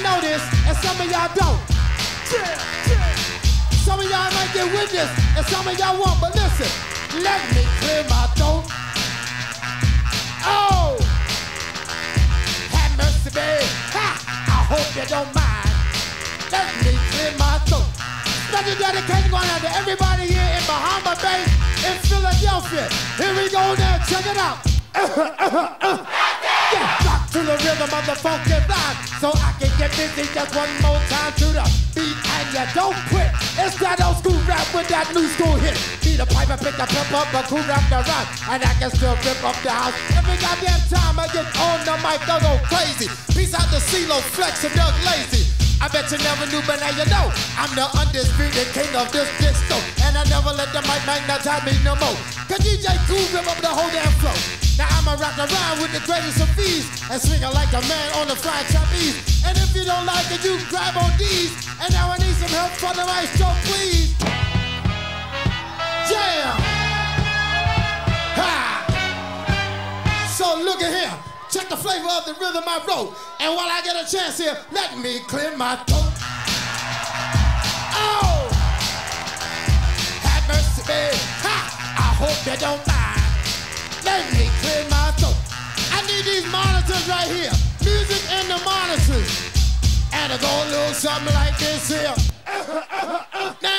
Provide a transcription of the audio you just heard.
some of y'all don't. Some of y'all might get witness, and some of y'all won't, but listen, let me clear my throat. Oh! Have mercy, babe. Ha! I hope you don't mind. Let me clear my throat. Special dedication going out to everybody here in Bahama Bay, in Philadelphia. Here we go now, check it out. Uh-huh, uh-huh, uh-huh. Yeah, rock to the rhythm of the funky rhyme, so I can get busy just one more time to the beat, and you don't quit. It's that old school rap with that new school hit. Be the piper, pick the pep up, a cool rap the rhyme, and I can still rip up the house. Every goddamn time I get on the mic, I go crazy. Peace out to CeeLo, Flex, and Doug Lazy. I bet you never knew, but now you know. I'm the undisputed king of this disco. And I never let the mic magnetize me no more. Cause DJ Kool rip up the whole damn flow. I'ma rock around with the greatest of ease and swing it like a man on the flying trapeze. And if you don't like it, you grab on these. And now I need some help from the maestro, please. Jam! Ha! So look at here. Check the flavor of the rhythm I wrote. And while I get a chance here, let me clear my throat. Oh! Have mercy, babe. Ha! I hope you don't mind. Let me clear my throat. I need these monitors right here. Music and the monitors. And it go a little something like this here.